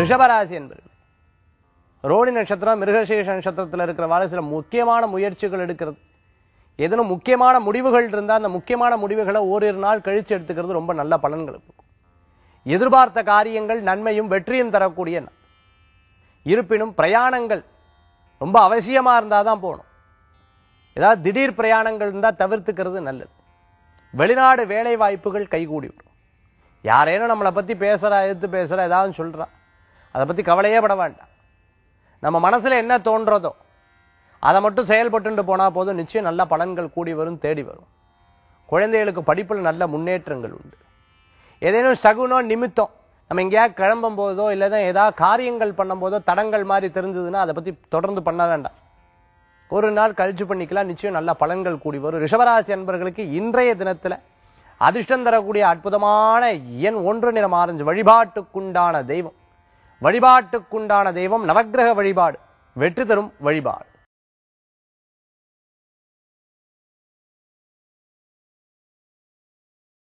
ரிஷபராசி என்பது ரோடி நட்சத்திரம் மிருகசீஷ நட்சத்திரத்தில் இருக்கிற சில முக்கியமான முயற்சிகள் எடுக்கிறது. ஏதேனும் முக்கியமான முடிவுகள் இருந்தா அந்த முக்கியமான முடிவுகளை ஓரிரு நாள் கழிச்சு எடுத்துக்கிறது ரொம்ப நல்ல பலன்கள் எதிர்பார்த்த காரியங்கள் நன்மையும் வெற்றியும் தரக்கூடிய இருப்பினும் பிரயாணங்கள் ரொம்ப அவசியமா இருந்தாதான் போகணும். ஏதாவது திடீர் பிரயாணங்கள் இருந்தா தவிர்த்துக்கிறது நல்லது. வெளிநாடு வேலை வாய்ப்புகள் கைகூடி வரும். யாரேனும் நம்மளை பத்தி பேசுகிறா எடுத்து பேசுகிறா ஏதாவது சொல்றா. அதை பற்றி கவலையே பட வேண்டாம். நம்ம மனசில் என்ன தோன்றதோ அதை மட்டும் செயல்பட்டு போனால் போதும். நிச்சயம் நல்ல பலன்கள் கூடி வரும் தேடி வரும். குழந்தைகளுக்கு படிப்பில் நல்ல முன்னேற்றங்கள் உண்டு. ஏதேனும் சகுனோ நிமித்தம் நம்ம எங்கேயா கிளம்பும் போதோ இல்லைன்னா ஏதாவது காரியங்கள் பண்ணும் போதோ தடங்கள் மாதிரி தெரிஞ்சதுன்னா அதை பற்றி தொடர்ந்து பண்ண வேண்டாம். ஒரு நாள் கழிச்சு பண்ணிக்கலாம் நிச்சயம் நல்ல பலன்கள் கூடி வரும். ரிஷபராசி அன்பர்களுக்கு இன்றைய தினத்தில் அதிர்ஷ்டம் தரக்கூடிய அற்புதமான எண் ஒன்று நிறம் ஆரஞ்சு வழிபாட்டுக்குண்டான தெய்வம். வழிபாட்டுக்குண்டான தெய்வம் நவக்கிரக வழிபாடு. வெற்றி தரும் வழிபாடு.